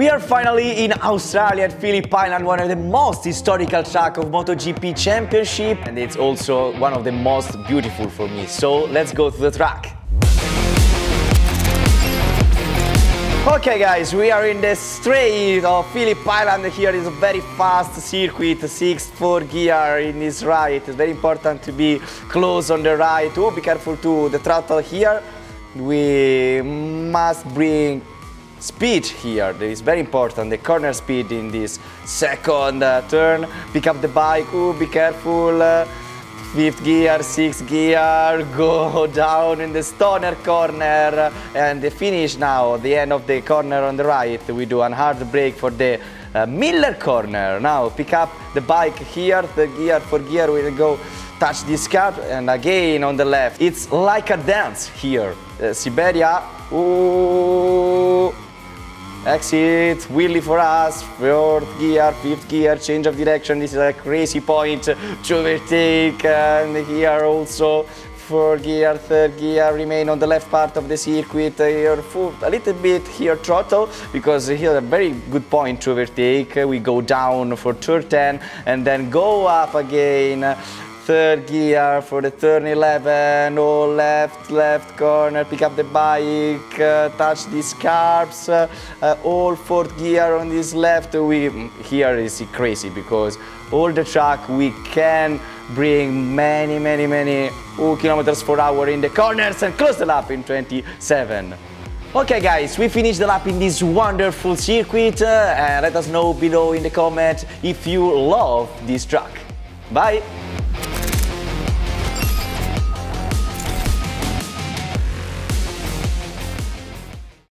We are finally in Australia at Phillip Island, one of the most historical track of MotoGP Championship and it's also one of the most beautiful for me. So let's go to the track. Okay guys, we are in the straight of Phillip Island. Here is a very fast circuit, 6-4 gear in this right. It's very important to be close on the right. Oh, be careful to the throttle here. We must bring speed here. That is very important, the corner speed in this second uh, turn. Pick up the bike, oh, be careful. Uh, fifth gear, sixth gear, go down in the stoner corner and the finish now, the end of the corner on the right. We do a hard brake for the uh, Miller corner. Now pick up the bike here, the gear for gear, we'll go touch this cap and again on the left. It's like a dance here. Uh, Siberia, ooh, exit, wheelie for us, fourth gear, fifth gear, change of direction, this is a crazy point to overtake, and here also. Fourth gear, third gear, remain on the left part of the circuit, uh, here full, a little bit here throttle, because here a very good point to overtake, we go down for turn 10, and then go up again, third gear for the turn 11, all left, left corner, pick up the bike, uh, touch these carbs, uh, uh, all fourth gear on this left. We Here is crazy because all the track we can bring many, many, many kilometers per hour in the corners and close the lap in 27. Okay guys, we finished the lap in this wonderful circuit uh, and let us know below in the comment if you love this track. Bye!